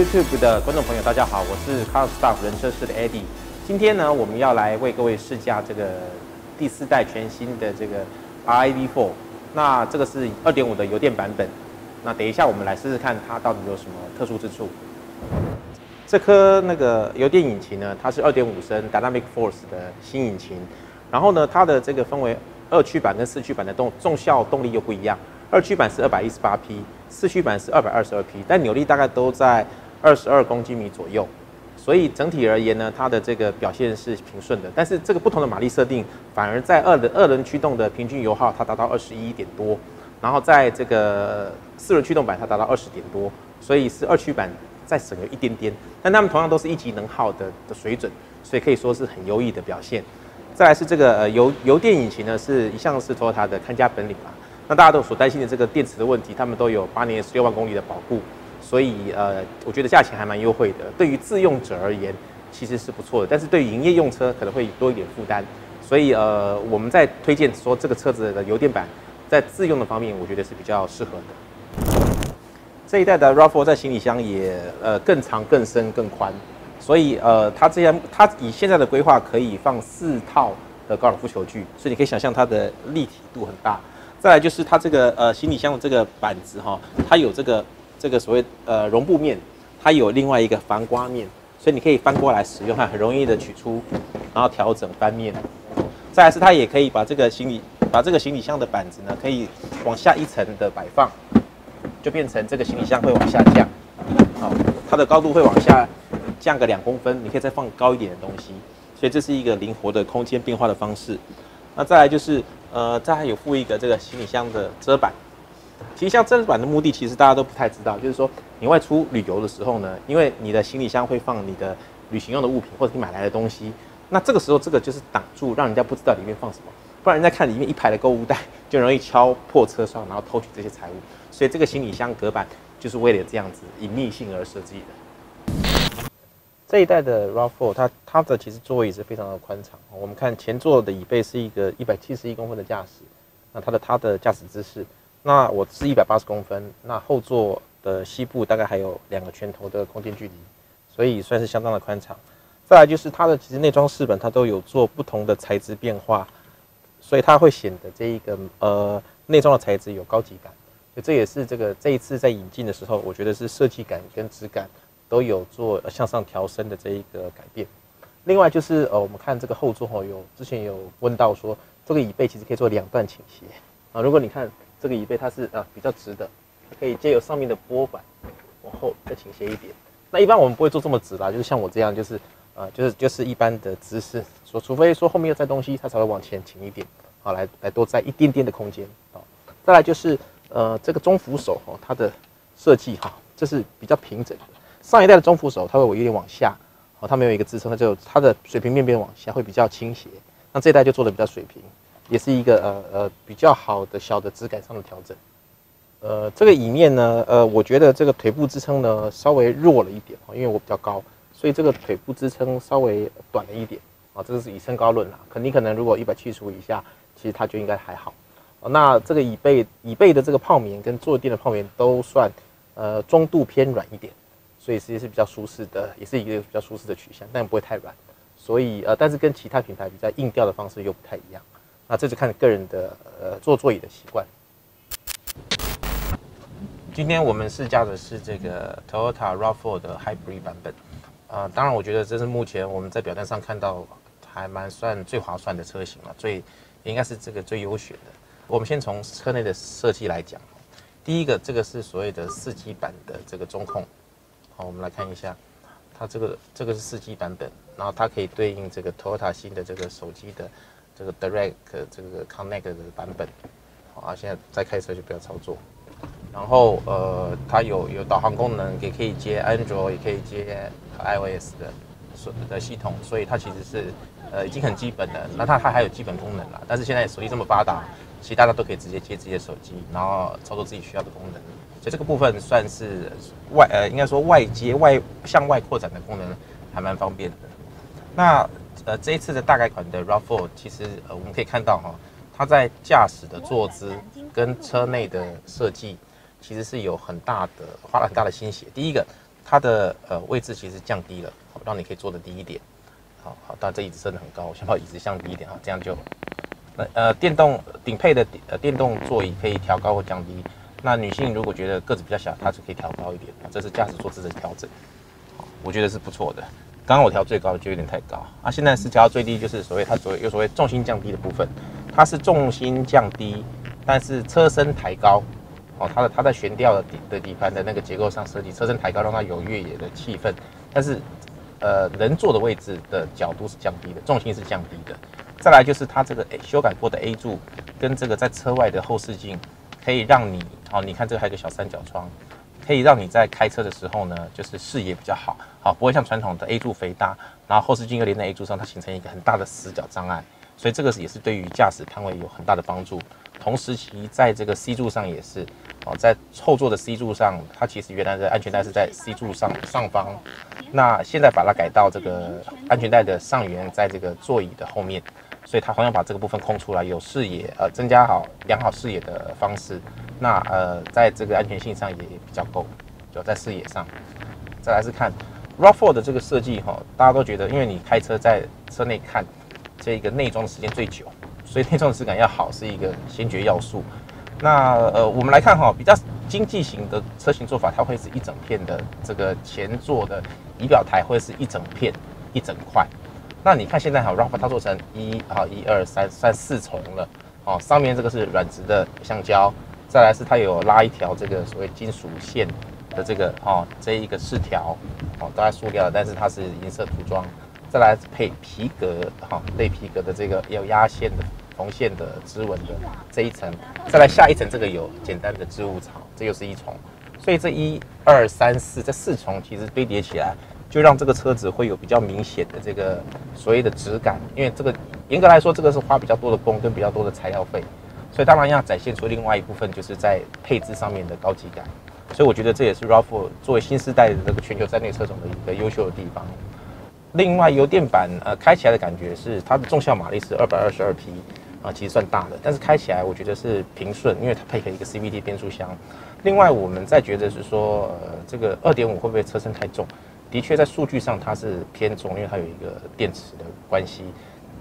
YouTube 的观众朋友，大家好，我是 Car Stuff 人车室的 Eddie。今天呢，我们要来为各位试驾这个第四代全新的这个 Riv4。那这个是2.5的油电版本。那等一下我们来试试看它到底有什么特殊之处。这颗那个油电引擎呢，它是2.5升 Dynamic Force 的新引擎。然后呢，它的这个分为二驱版跟四驱版的动重效动力又不一样。二驱版是218匹，四驱版是222匹，但扭力大概都在22公斤米左右。所以整体而言呢，它的这个表现是平顺的。但是这个不同的马力设定，反而在二的二轮驱动的平均油耗它达到二十一点多，然后在这个四轮驱动版它达到二十点多，所以是二驱版再省了一点点。但它们同样都是一级能耗的的水准，所以可以说是很优异的表现。再来是这个呃油油电引擎呢，是一向是 Toyota 的看家本领嘛。那大家都所担心的这个电池的问题，他们都有八年十六万公里的保护。所以呃，我觉得价钱还蛮优惠的。对于自用者而言，其实是不错的。但是对于营业用车可能会多一点负担。所以呃，我们在推荐说这个车子的油电版在自用的方面，我觉得是比较适合的。这一代的 RAV4 在行李箱也呃更长、更深、更宽。所以呃，它这样它以现在的规划可以放四套的高尔夫球具，所以你可以想象它的立体度很大。再来就是它这个呃行李箱的这个板子哈，它有这个。这个所谓呃绒布面，它有另外一个防刮面，所以你可以翻过来使用，它很容易的取出，然后调整翻面。再来是它也可以把这个行李把这个行李箱的板子呢，可以往下一层的摆放，就变成这个行李箱会往下降，好，它的高度会往下降个两公分，你可以再放高一点的东西，所以这是一个灵活的空间变化的方式。那再来就是呃，再还有附一个这个行李箱的遮板。其实像遮板的目的，其实大家都不太知道。就是说，你外出旅游的时候呢，因为你的行李箱会放你的旅行用的物品或者你买来的东西，那这个时候这个就是挡住，让人家不知道里面放什么，不然人家看里面一排的购物袋，就容易敲破车窗，然后偷取这些财物。所以这个行李箱隔板就是为了这样子隐秘性而设计的。这一代的 RAV4，它它的其实座位也是非常的宽敞。我们看前座的椅背是一个一百七十一公分的驾驶，那它的它的驾驶姿势。那我是一百八十公分，那后座的膝部大概还有两个拳头的空间距离，所以算是相当的宽敞。再来就是它的其实内装饰本它都有做不同的材质变化，所以它会显得这一个呃内装的材质有高级感。所以这也是这个这一次在引进的时候，我觉得是设计感跟质感都有做向上调升的这一个改变。另外就是呃我们看这个后座哈，有之前有问到说这个椅背其实可以做两段倾斜啊，如果你看。这个椅背它是啊比较直的，可以借由上面的拨板往后再倾斜一点。那一般我们不会做这么直啦，就是像我这样，就是呃就是就是一般的姿势。说除非说后面要载东西，它才会往前倾一点，好来来多载一点点的空间啊。再来就是呃这个中扶手哈，它的设计哈，这是比较平整的。上一代的中扶手它会有点往下，哦它没有一个支撑，它就它的水平面边往下会比较倾斜。那这一代就做的比较水平。也是一个呃呃比较好的小的质感上的调整，呃，这个椅面呢，呃，我觉得这个腿部支撑呢稍微弱了一点因为我比较高，所以这个腿部支撑稍微短了一点啊，这个是以身高论啦，肯定可能如果一百七十五以下，其实它就应该还好。那这个椅背椅背的这个泡棉跟坐垫的泡棉都算呃中度偏软一点，所以其实是比较舒适的，也是一个比较舒适的取向，但不会太软。所以呃，但是跟其他品牌比较硬调的方式又不太一样。那这就看个人的呃坐座椅的习惯。今天我们试驾的是这个 Toyota RAV4 的 Hybrid 版本，啊，当然我觉得这是目前我们在表单上看到还蛮算最划算的车型了，最应该是这个最优选的。我们先从车内的设计来讲，第一个这个是所谓的四 G 版的这个中控，好，我们来看一下，它这个这个是四 G 版本，然后它可以对应这个 Toyota 新的这个手机的。这个 Direct 这个 Connect 的版本，好啊，现在在开车就不要操作。然后呃，它有有导航功能，也可以接 Android，也可以接 iOS 的的系统，所以它其实是呃已经很基本的。那它它还有基本功能啦，但是现在手机这么发达，其实大家都可以直接接自己的手机，然后操作自己需要的功能。所以这个部分算是外呃应该说外接外向外扩展的功能，还蛮方便的。那呃，这一次的大改款的 RAV4，其实呃，我们可以看到哈，它在驾驶的坐姿跟车内的设计，其实是有很大的花了很大的心血。第一个，它的呃位置其实降低了，好让你可以坐的低一点。好好，但这椅子真的很高，我想把椅子降低一点啊，这样就那呃电动顶配的呃电动座椅可以调高或降低。那女性如果觉得个子比较小，它是可以调高一点，这是驾驶坐姿的调整，我觉得是不错的。刚刚我调最高就有点太高啊，现在是调到最低，就是所谓它所谓有所谓重心降低的部分，它是重心降低，但是车身抬高哦，它的它在悬吊的底的底盘的那个结构上设计车身抬高，让它有越野的气氛，但是呃人坐的位置的角度是降低的，重心是降低的。再来就是它这个修改过的 A 柱跟这个在车外的后视镜。可以让你好，你看这个还有个小三角窗，可以让你在开车的时候呢，就是视野比较好，好不会像传统的 A 柱肥大，然后后视镜又连在 A 柱上，它形成一个很大的死角障碍，所以这个也是对于驾驶舱位有很大的帮助。同时其在这个 C 柱上也是，哦，在后座的 C 柱上，它其实原来的安全带是在 C 柱上上方，那现在把它改到这个安全带的上缘，在这个座椅的后面。所以它好像把这个部分空出来，有视野，呃，增加好良好视野的方式。那呃，在这个安全性上也比较够，就在视野上。再来是看 RAV4 的这个设计哈，大家都觉得，因为你开车在车内看这个内装的时间最久，所以内装的质感要好是一个先决要素。那呃，我们来看哈，比较经济型的车型做法，它会是一整片的这个前座的仪表台，会是一整片一整块。那你看现在好，RAV4 它做成一啊一二三三四重了，哦，上面这个是软质的橡胶，再来是它有拉一条这个所谓金属线的这个哦这一个饰条，哦都在塑料的，但是它是银色涂装，再来配皮革哈类皮革的这个有压线的缝线的织纹的这一层，再来下一层这个有简单的织物槽，这又是一重，所以这一二三四这四重其实堆叠起来。就让这个车子会有比较明显的这个所谓的质感，因为这个严格来说，这个是花比较多的工跟比较多的材料费，所以当然要展现出另外一部分，就是在配置上面的高级感。所以我觉得这也是 RAV4 作为新时代的这个全球战略车种的一个优秀的地方。另外，油电版呃开起来的感觉是它的重效马力是二百二十二匹啊，其实算大的，但是开起来我觉得是平顺，因为它配合一个 CVT 变速箱。另外，我们再觉得是说，呃，这个二点五会不会车身太重？的确，在数据上它是偏重，因为它有一个电池的关系。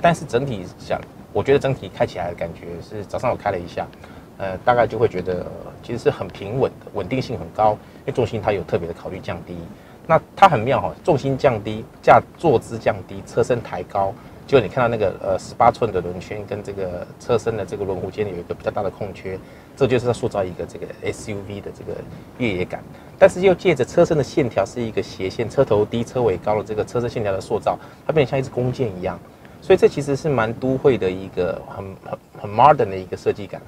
但是整体想，我觉得整体开起来的感觉是，早上我开了一下，呃，大概就会觉得其实是很平稳的，稳定性很高。因为重心它有特别的考虑降低，那它很妙哈，重心降低，驾坐姿降低，车身抬高，就你看到那个呃十八寸的轮圈跟这个车身的这个轮毂间有一个比较大的空缺。这就是要塑造一个这个 SUV 的这个越野感，但是又借着车身的线条是一个斜线，车头低车尾高的这个车身线条的塑造，它变得像一支弓箭一样，所以这其实是蛮都会的一个很很很 modern 的一个设计感，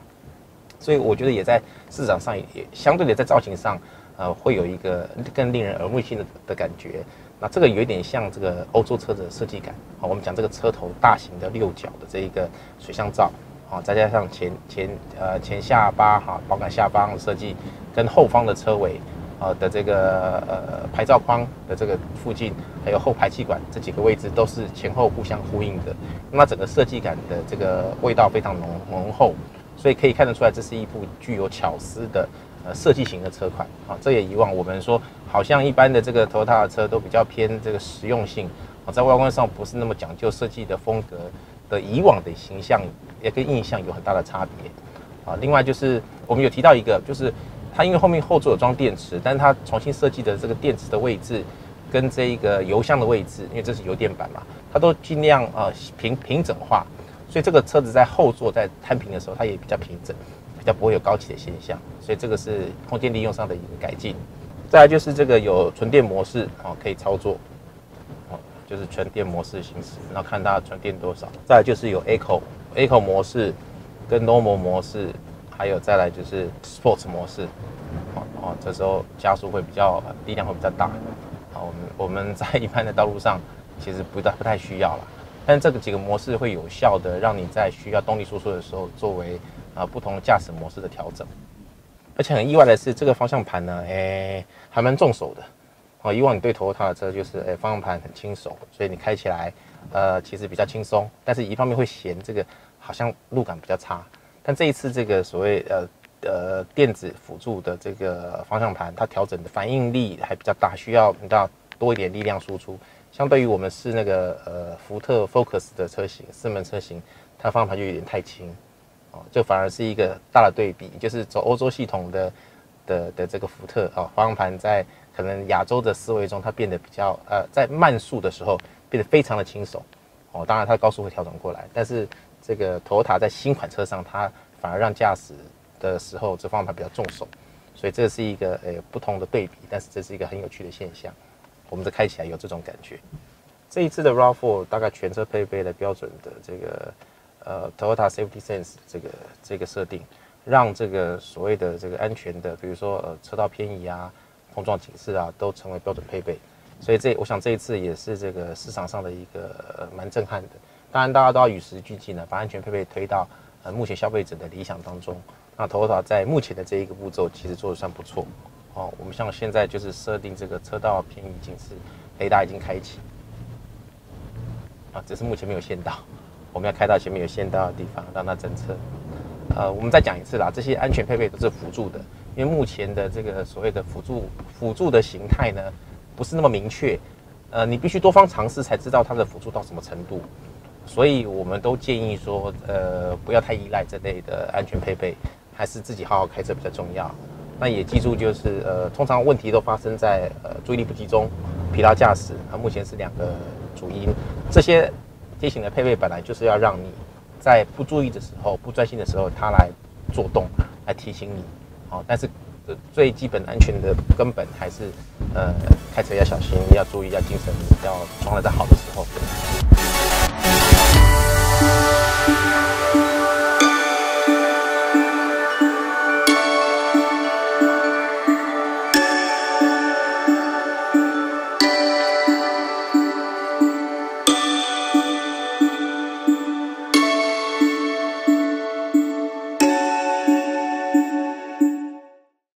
所以我觉得也在市场上也相对的在造型上，呃，会有一个更令人耳目一新的的感觉。那这个有一点像这个欧洲车的设计感啊，我们讲这个车头大型的六角的这一个水箱罩。啊，再加上前前呃前下巴哈保杆下方的设计，跟后方的车尾呃的这个呃牌照框的这个附近，还有后排气管这几个位置都是前后互相呼应的，那整个设计感的这个味道非常浓浓厚，所以可以看得出来，这是一部具有巧思的呃设计型的车款啊。这也以往我们说，好像一般的这个 tata 的车都比较偏这个实用性啊，在外观上不是那么讲究设计的风格。的以往的形象也跟印象有很大的差别啊。另外就是我们有提到一个，就是它因为后面后座有装电池，但是它重新设计的这个电池的位置跟这一个油箱的位置，因为这是油电版嘛，它都尽量呃平平整化，所以这个车子在后座在摊平的时候，它也比较平整，比较不会有高起的现象。所以这个是空间利用上的一个改进。再来就是这个有纯电模式啊，可以操作。就是全电模式行驶，然后看它纯电多少。再来就是有 Eco Eco 模式，跟 Normal 模式，还有再来就是 Sports 模式。哦哦，这时候加速会比较力量会比较大。好，我们我们在一般的道路上其实不太不太需要了，但这个几个模式会有效的让你在需要动力输出的时候，作为啊不同的驾驶模式的调整。而且很意外的是，这个方向盘呢，哎，还蛮重手的。哦，以往你对头它的车就是，哎，方向盘很轻手，所以你开起来，呃，其实比较轻松。但是一方面会嫌这个好像路感比较差。但这一次这个所谓呃呃电子辅助的这个方向盘，它调整的反应力还比较大，需要你知道多一点力量输出。相对于我们是那个呃福特 Focus 的车型，四门车型，它方向盘就有点太轻，哦，就反而是一个大的对比，就是走欧洲系统的的的这个福特啊，方向盘在可能亚洲的思维中，它变得比较呃在慢速的时候变得非常的轻手，哦，当然它高速会调整过来，但是这个 Toyota 在新款车上，它反而让驾驶的时候这方向盘比较重手，所以这是一个呃不同的对比，但是这是一个很有趣的现象。我们这开起来有这种感觉。这一次的 RAV4 大概全车配备了标准的这个呃 Toyota Safety Sense 这个这个设定，让这个所谓的这个安全的，比如说呃车道偏移啊、碰撞警示啊，都成为标准配备。所以这我想这一次也是这个市场上的一个蛮震撼的。当然大家都要与时俱进呢，把安全配备推到呃目前消费者的理想当中。那 Toyota 在目前的这一个步骤其实做的算不错。哦，我们像现在就是设定这个车道偏移警示雷达已经开启，啊，只是目前没有限道，我们要开到前面有限道的地方让它侦测。呃，我们再讲一次啦，这些安全配备都是辅助的，因为目前的这个所谓的辅助辅助的形态呢，不是那么明确，呃，你必须多方尝试才知道它的辅助到什么程度，所以我们都建议说，呃，不要太依赖这类的安全配备，还是自己好好开车比较重要。那也记住，就是呃，通常问题都发生在呃注意力不集中、疲劳驾驶啊，目前是两个主因。这些提醒的配备本来就是要让你在不注意的时候、不专心的时候，它来做动，来提醒你。好，但是最基本安全的根本还是呃，开车要小心，要注意，要精神要装的在好的时候。